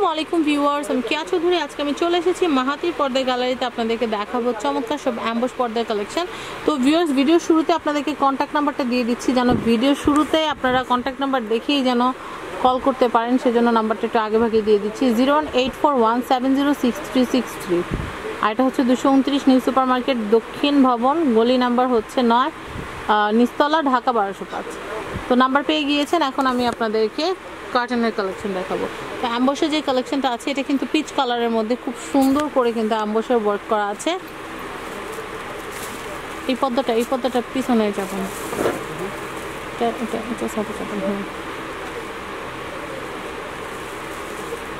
আসসালামু আলাইকুম ভিউয়ার্স, আমি কিয়া চৌধুরী। আজকে আমি চলে এসেছি মাহাতির পর্দা গ্যালারিতে আপনাদেরকে দেখাবো চমৎকার সব অ্যাম্বস পর্দার কালেকশন তো ভিউয়ার্স ভিডিও শুরুতে আপনাদেরকে কন্ট্যাক্ট নাম্বারটা দিয়ে দিচ্ছি, যেন ভিডিও শুরুতে আপনারা কন্ট্যাক্ট নাম্বার দেখেই যেন কল করতে পারেন, সেজন্য নাম্বারটা একটু আগে ভাগে দিয়ে দিচ্ছি zero one eight four one seven zero six three six three আর এটা হচ্ছে দুশো উনত্রিশ নিউ সুপার মার্কেট দক্ষিণ ভবন, গলি নাম্বার হচ্ছে নয় নিস্তলা, ঢাকা বারোশো পাঁচ। তো নাম্বার পেয়ে গিয়েছেন, এখন আমি আপনাদেরকে কার্টনের কালেকশন দেখাবো। অ্যাম্বসের যে কালেকশনটা আছে, এটা কিন্তু পিচ কালারের মধ্যে খুব সুন্দর করে কিন্তু অ্যাম্বসের ওয়ার্ক করা আছে। এই পদ্মাটা এই পদ্মাটা পিছনে যাবেন এটা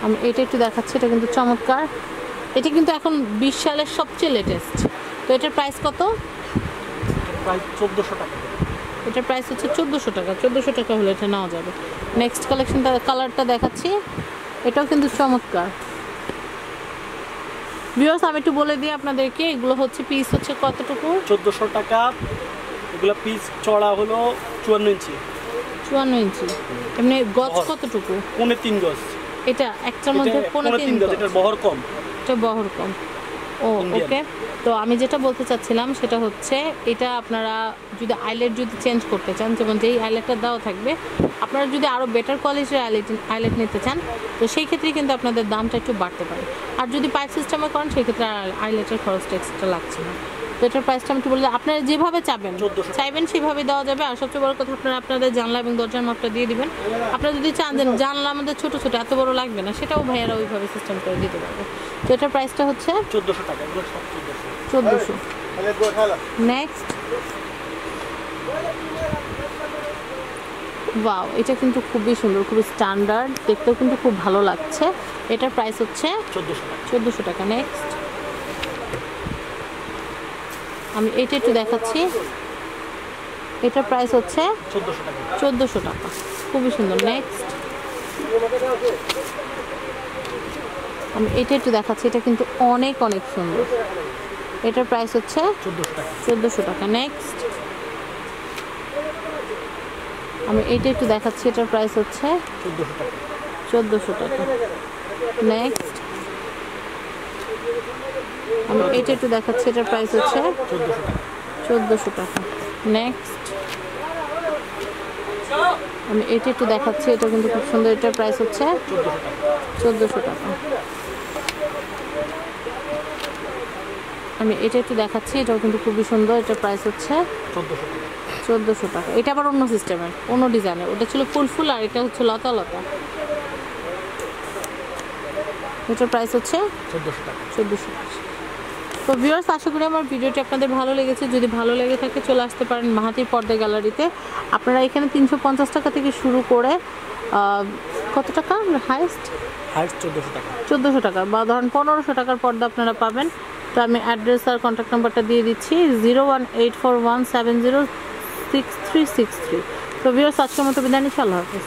আমি এটা একটু দেখাচ্ছি, এটা কিন্তু চমৎকার। এটা কিন্তু এখন বিশ সালের সবচেয়ে লেটেস্ট তো এটার প্রাইস কত? প্রায় চোদ্দোশো টাকা। এটার প্রাইস হচ্ছে চোদ্দোশো টাকা। চোদ্দোশো টাকা হলে এটা নেওয়া যাবে। নেক্সট কালেকশনটা কালারটা দেখাচ্ছি। এটাও কিন্তু চমৎকার। ভিউয়ার্স আমি একটু বলে দিই আপনাদেরকে এগুলো হচ্ছে পিস হচ্ছে কতটুকু? চোদ্দোশো টাকা। এগুলো পিস চড়া হলো চুয়ান্ন ইঞ্চি। চুয়ান্ন ইঞ্চি। এমনি গজ কতটুকু? পৌনে তিন গজ। এটা একটার মধ্যে পৌনে তিন গজ। এটার বহর কম। এটা বহর কম। ও ওকে। তো আমি যেটা বলতে চাচ্ছিলাম সেটা হচ্ছে এটা আপনারা যদি আইলেট যদি চেঞ্জ করতে চান যেমন যেই আইলেটটা দেওয়া থাকবে আপনারা যদি আরও বেটার কোয়ালিটির আইলেট আইলেট নিতে চান তো সেই ক্ষেত্রে কিন্তু আপনাদের দামটা একটু বাড়তে পারে। আর যদি পাইপ সিস্টেমে করেন সেই ক্ষেত্রে আইলেটের খরচটা এক্সট্রা লাগছে না। তো এটার প্রাইসটা আমি একটু বললে আপনারা যেভাবে চাবেন 1400 চাইবেন সেভাবে দেওয়া যাবে। আর সবচেয়ে বড় কথা আপনারা আপনাদের জানলা এবং দরজার মাপটা দিয়ে দিবেন। আপনারা যদি চান যে জানলা আমাদের ছোট ছোট এত বড় লাগবে না সেটাও ভাইয়ারা ওইভাবে সিস্টেম করে দিতে পারবে। তো এটার প্রাইসটা হচ্ছে চোদ্দোশো টাকা চোদ্দোশো। চোদ্দোশো। নেক্সট ওয়াও এটা কিন্তু খুবই সুন্দর খুবই স্ট্যান্ডার্ড দেখতেও কিন্তু খুব ভালো লাগছে। এটার প্রাইস হচ্ছে চোদ্দোশো টাকা। নেক্সট আমি এটা একটু দেখাচ্ছি। এটার প্রাইস হচ্ছে চোদ্দোশো টাকা। খুবই সুন্দর নেক্সট আমি এটা একটু দেখাচ্ছি এটা কিন্তু অনেক অনেক সুন্দর। এটার প্রাইস হচ্ছে চোদ্দোশো টাকা। নেক্সট আমি এইটা একটু দেখাচ্ছি, এটার প্রাইস হচ্ছে চোদ্দোশো টাকা। নেক্সট আমি এইটা একটু দেখাচ্ছি, এটার প্রাইস হচ্ছে চোদ্দোশো টাকা। নেক্সট আমি এটা একটু দেখাচ্ছি, এটা কিন্তু খুব সুন্দর, এটার প্রাইস হচ্ছে চোদ্দোশো টাকা। আমি এটা একটু দেখাচ্ছি, এটাও কিন্তু খুবই সুন্দর, এটার প্রাইস হচ্ছে চোদ্দোশো টাকা। এটা আবার অন্য সিস্টেমের অন্য ডিজাইনের ওটা ছিল ফুল ফুল আর এটা হচ্ছে লতা লতা। এটার প্রাইস হচ্ছে চোদ্দোশো টাকা। চোদ্দোশো তো ভিউয়ার্স আশা করি আমার ভিডিওটি আপনাদের ভালো লেগেছে। যদি ভালো লেগে থাকে চলে আসতে পারেন মাহাতির পর্দা গ্যালারিতে আপনারা এখানে তিনশো পঞ্চাশ টাকা থেকে শুরু করে কত টাকা? হাইস্ট হাইস্ট চোদ্দোশো টাকা। চোদ্দোশো টাকা বা ধরেন পনেরোশো টাকার পর্দা আপনারা পাবেন। তো আমি অ্যাড্রেস আর কন্ট্যাক্ট নাম্বারটা দিয়ে দিচ্ছি। Zero one eight four one seven zero six three six three তো ভিউয়ার্স আজকের মতো বিদায় নিচ্ছি আল্লাহ হাফিজ।